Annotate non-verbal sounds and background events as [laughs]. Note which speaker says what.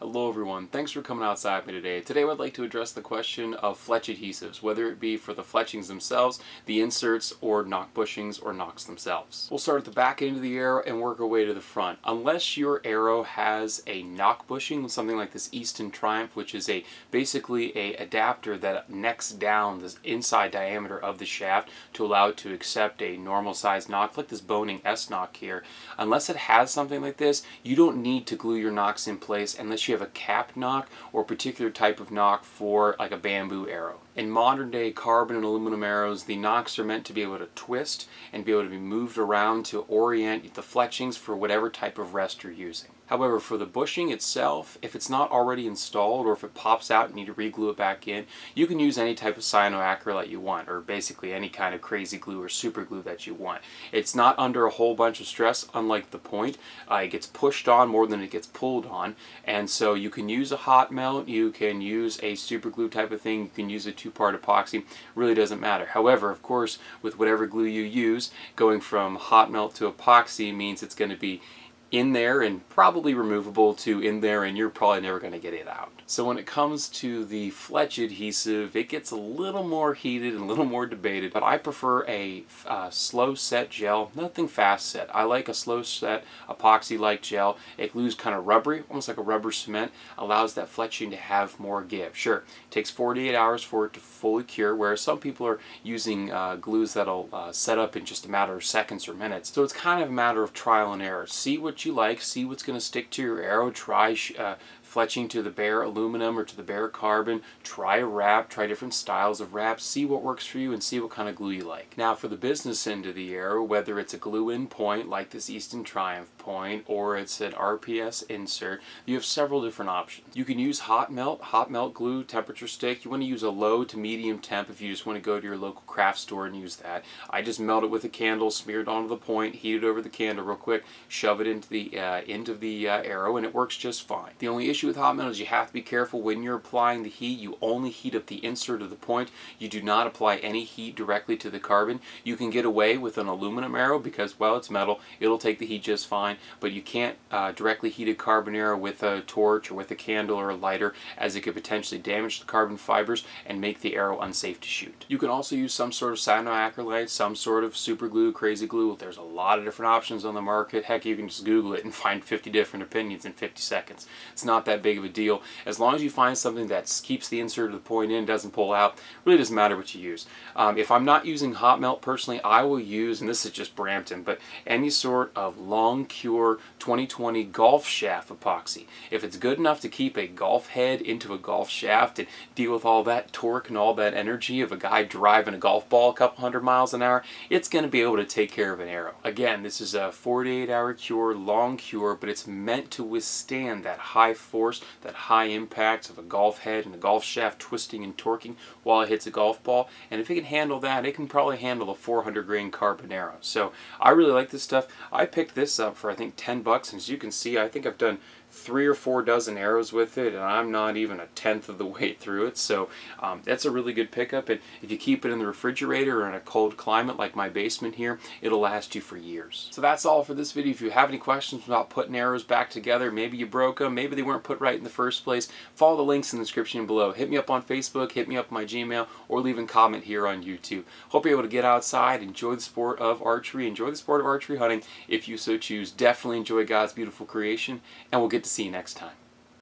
Speaker 1: Hello everyone, thanks for coming outside me today. Today I would like to address the question of fletch adhesives, whether it be for the fletchings themselves, the inserts, or nock bushings or nocks themselves. We'll start at the back end of the arrow and work our way to the front. Unless your arrow has a nock bushing, something like this Easton Triumph, which is a basically a adapter that necks down the inside diameter of the shaft to allow it to accept a normal size nock, like this Bohning S-Knock here. Unless it has something like this, you don't need to glue your nocks in place unless you have a cap nock or a particular type of nock for like a bamboo arrow. In modern day carbon and aluminum arrows, the nocks are meant to be able to twist and be able to be moved around to orient the fletchings for whatever type of rest you're using. However, for the bushing itself, if it's not already installed or if it pops out and you need to re-glue it back in, you can use any type of cyanoacrylate you want, or basically any kind of crazy glue or super glue that you want. It's not under a whole bunch of stress, unlike the point. Uh, it gets pushed on more than it gets pulled on, and so you can use a hot melt, you can use a super glue type of thing, you can use a two-part epoxy, really doesn't matter. However, of course, with whatever glue you use, going from hot melt to epoxy means it's going to be in there and probably removable to in there and you're probably never going to get it out. So when it comes to the Fletch adhesive, it gets a little more heated and a little more debated, but I prefer a uh, slow set gel, nothing fast set. I like a slow set epoxy-like gel. It glues kind of rubbery, almost like a rubber cement, allows that fletching to have more give. Sure, it takes 48 hours for it to fully cure, whereas some people are using uh, glues that'll uh, set up in just a matter of seconds or minutes. So it's kind of a matter of trial and error. See what you like, see what's going to stick to your arrow, try uh, fletching to the bare aluminum or to the bare carbon. Try a wrap, try different styles of wraps, see what works for you and see what kind of glue you like. Now for the business end of the arrow, whether it's a glue-in point like this Easton Triumph point or it's an RPS insert, you have several different options. You can use hot melt, hot melt glue, temperature stick. You want to use a low to medium temp if you just want to go to your local craft store and use that. I just melt it with a candle, smear it onto the point, heat it over the candle real quick, shove it into the uh, end of the uh, arrow and it works just fine. The only issue issue with hot melt is you have to be careful when you're applying the heat. You only heat up the insert of the point. You do not apply any heat directly to the carbon. You can get away with an aluminum arrow because, well, it's metal. It'll take the heat just fine, but you can't uh, directly heat a carbon arrow with a torch or with a candle or a lighter as it could potentially damage the carbon fibers and make the arrow unsafe to shoot. You can also use some sort of cyanoacrylate, some sort of super glue, crazy glue. There's a lot of different options on the market. Heck, you can just Google it and [laughs] find 50 different opinions in 50 seconds. It's not that big of a deal. As long as you find something that keeps the insert of the point in, doesn't pull out, really doesn't matter what you use. Um, if I'm not using hot melt personally, I will use, and this is just Brampton, but any sort of long cure 2020 golf shaft epoxy. If it's good enough to keep a golf head into a golf shaft and deal with all that torque and all that energy of a guy driving a golf ball a couple hundred miles an hour, it's going to be able to take care of an arrow. Again, this is a 48 hour cure, long cure, but it's meant to withstand that high force, that high impact of a golf head and a golf shaft twisting and torquing while it hits a golf ball. And if it can handle that, it can probably handle a 400 grain carbon arrow. So I really like this stuff. I picked this up for I think 10 bucks, and as you can see, I think I've done three or four dozen arrows with it and I'm not even a tenth of the [laughs] way through it so um, that's a really good pickup and if you keep it in the refrigerator or in a cold climate like my basement here it'll last you for years. So that's all for this video. If you have any questions about putting arrows back together maybe you broke them maybe they weren't put right in the first place follow the links in the description below. Hit me up on Facebook hit me up my Gmail or leave a comment here on YouTube. Hope you're able to get outside enjoy the sport of archery enjoy the sport of archery hunting if you so choose. Definitely enjoy God's beautiful creation and we'll get to see you next time.